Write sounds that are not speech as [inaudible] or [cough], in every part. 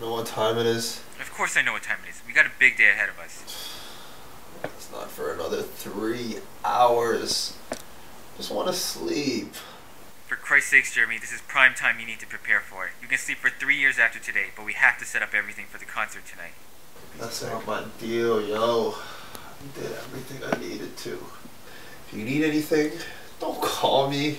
what time it is? Of course I know what time it is. We got a big day ahead of us. It's not for another three hours. Just want to sleep. For Christ's sakes, Jeremy, this is prime time you need to prepare for. it. You can sleep for three years after today, but we have to set up everything for the concert tonight. That's not my deal, yo. I did everything I needed to. If you need anything, don't call me.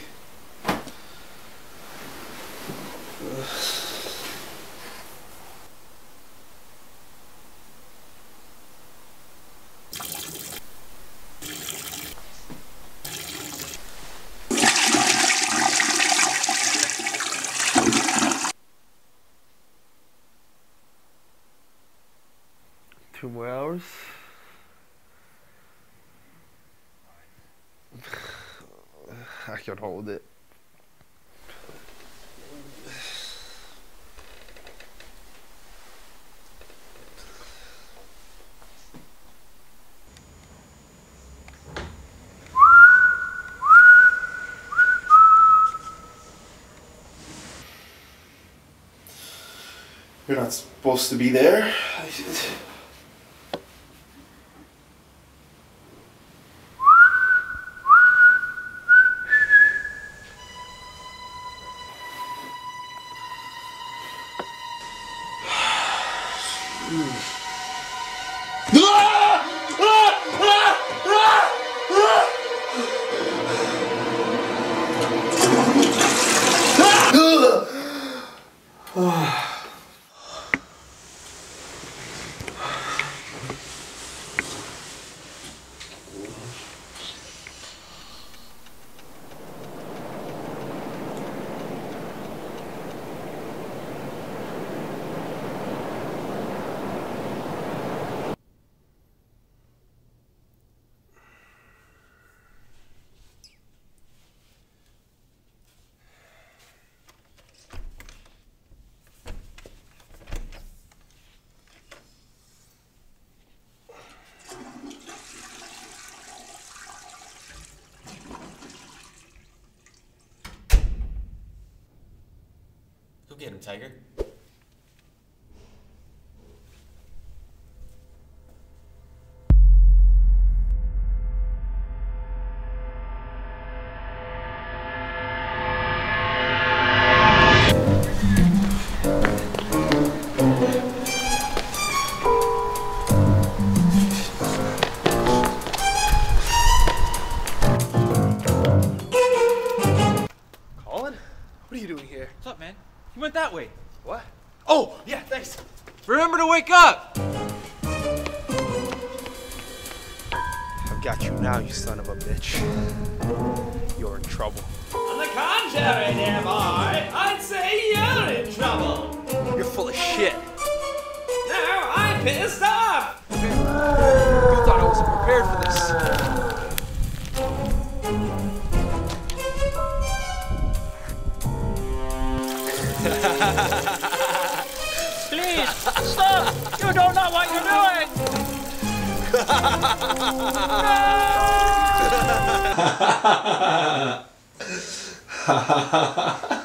Two more hours. [sighs] I can hold it. You're not supposed to be there. Go get him, Tiger. Colin? What are you doing here? What's up, man? You went that way. What? Oh, yeah, thanks. Remember to wake up! I've got you now, you son of a bitch. You're in trouble. On the contrary, dear boy, I'd say you're in trouble. You're full of shit. Now I'm pissed off. You thought I wasn't prepared for this. Stop. You don't know what you're doing. Ha. [laughs] [laughs] [laughs]